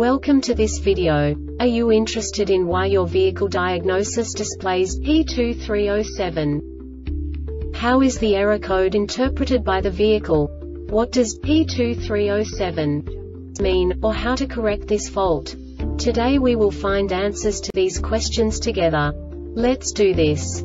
Welcome to this video. Are you interested in why your vehicle diagnosis displays P2307? How is the error code interpreted by the vehicle? What does P2307 mean, or how to correct this fault? Today we will find answers to these questions together. Let's do this.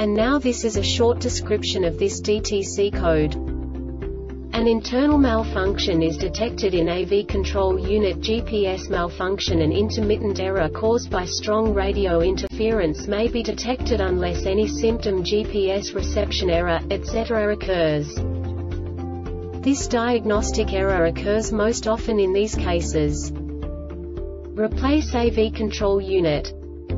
and now this is a short description of this DTC code. An internal malfunction is detected in AV control unit GPS malfunction and intermittent error caused by strong radio interference may be detected unless any symptom GPS reception error, etc. occurs. This diagnostic error occurs most often in these cases. Replace AV control unit.